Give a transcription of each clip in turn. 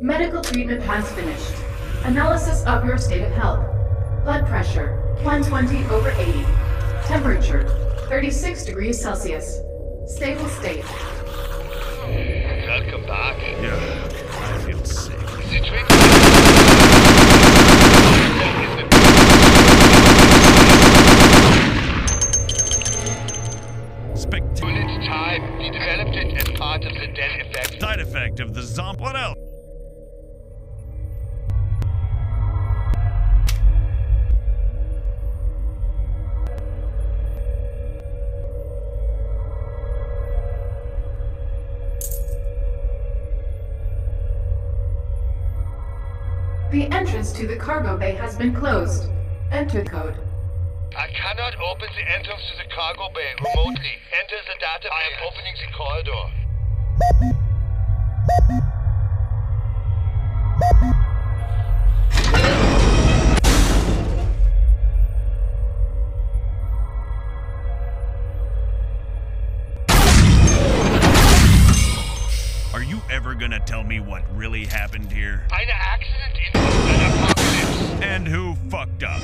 Medical treatment has finished. Analysis of your state of health. Blood pressure, 120 over 80. Temperature, 36 degrees Celsius. Stable state. Welcome back. Yeah, I feel sick. Time. Developed it as part of the Dead Effect. side effect of the zombie. What else? The entrance to the cargo bay has been closed. Enter the code. I cannot open the entrance to the cargo bay remotely. Enter the data. I am opening the corridor. Are you ever gonna tell me what really happened here? Eine accident in an apocalypse. And who fucked up?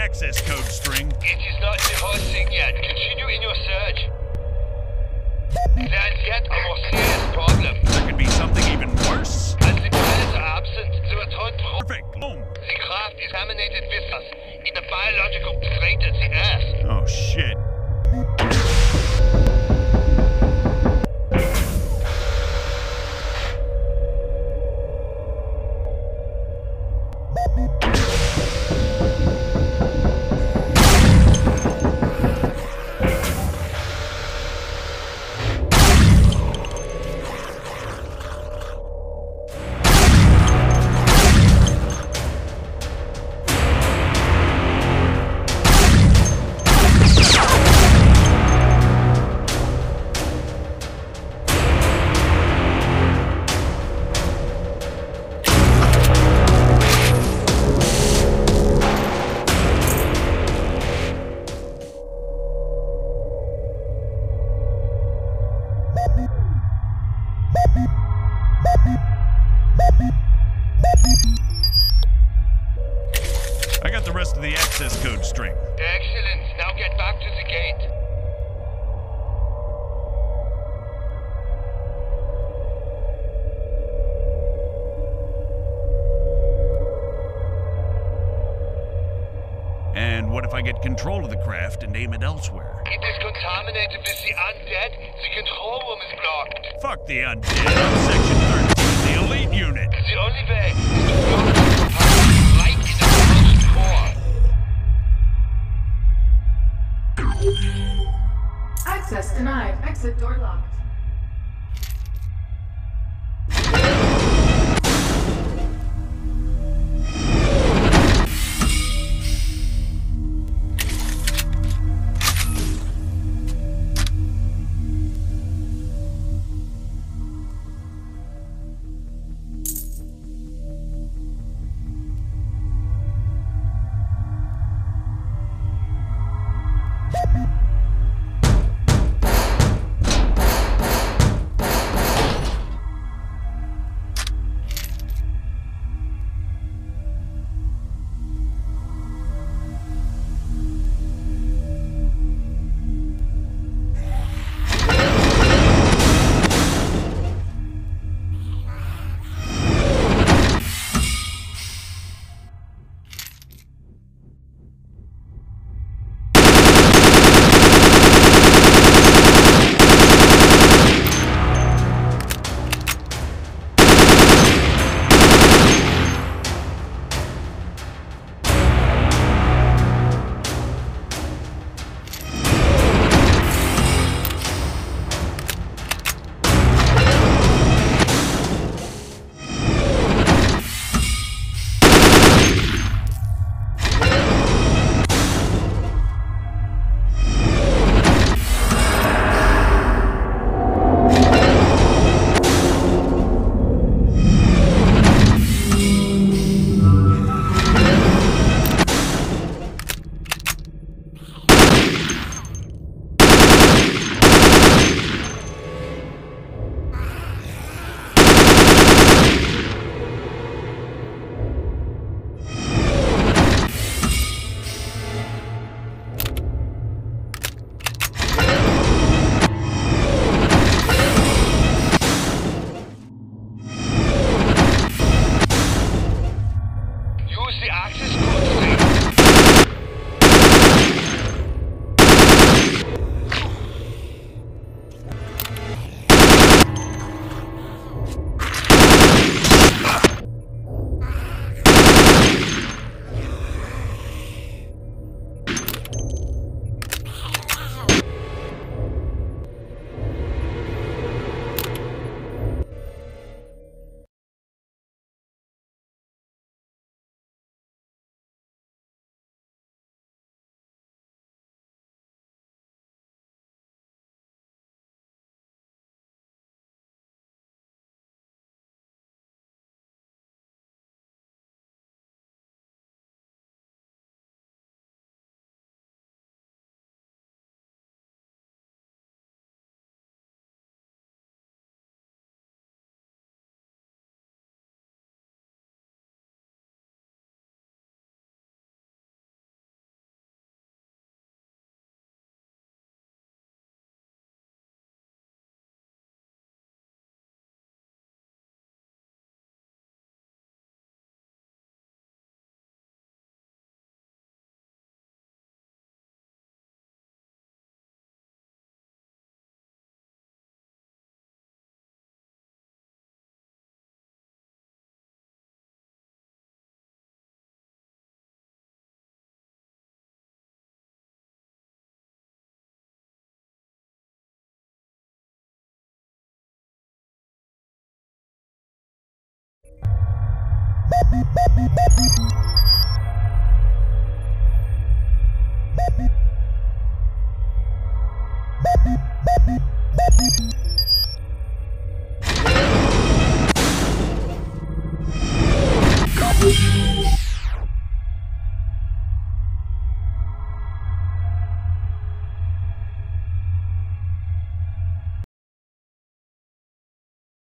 Access code string. It is not the yet. Continue in your search. Is yet a more serious problem. Access code string. Excellent. Now get back to the gate. And what if I get control of the craft and aim it elsewhere? It is contaminated with the undead. The control room is blocked. Fuck the undead. Section 13, the elite unit. The only way Access denied. Exit door locked.